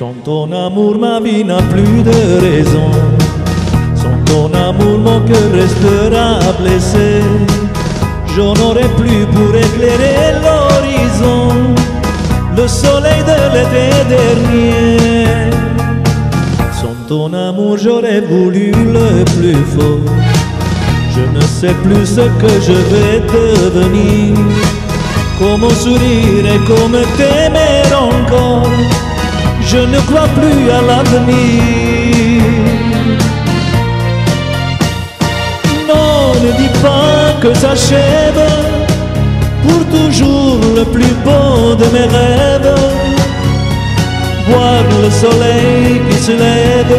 Sans ton amour, ma vie n'a plus de raison. Sans ton amour, mon cœur restera blessé. J'en aurai plus pour éclairer l'horizon, le soleil de l'été dernier. Sans ton amour, j'aurais voulu le plus fort. Je ne sais plus ce que je vais devenir. Comment sourire et comment t'aimer encore. Je ne crois plus à l'avenir. Non, ne dis pas que s'achève pour toujours le plus beau de mes rêves. Voir le soleil qui se lève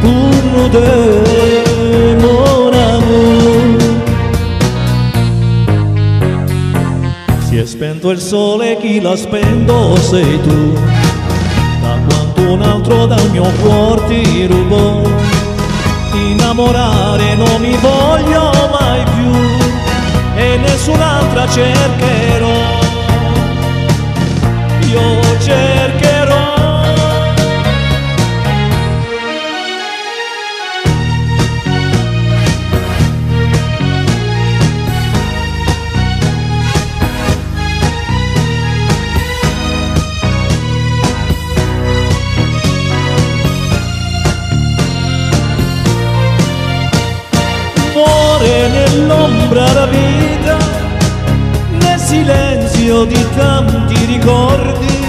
pour nous deux, mon amour. Si spento il sole chi l'ha spento sei tu, da quanto un altro dal mio cuore ti rubò. Innamorare non mi voglio mai più e nessun'altra cercherò. Nell'ombra la vita, nel silenzio di tanti ricordi,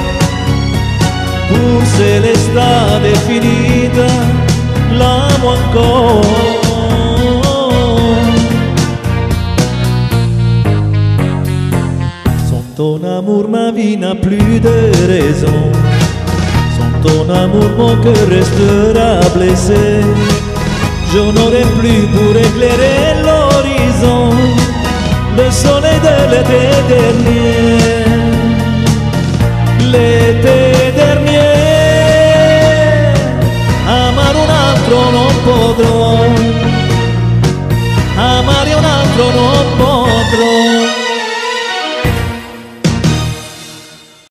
pur se l'estate è finita, l'amo ancora. Sans ton amour, ma vie n'a plus de raison. Sans ton amour, mon cœur restera blessé. Je n'aurai plus pour éclairer l'horizon le soleil de l'été dernier. L'été dernier, amare un altro non potrò, amare un altro non potrò.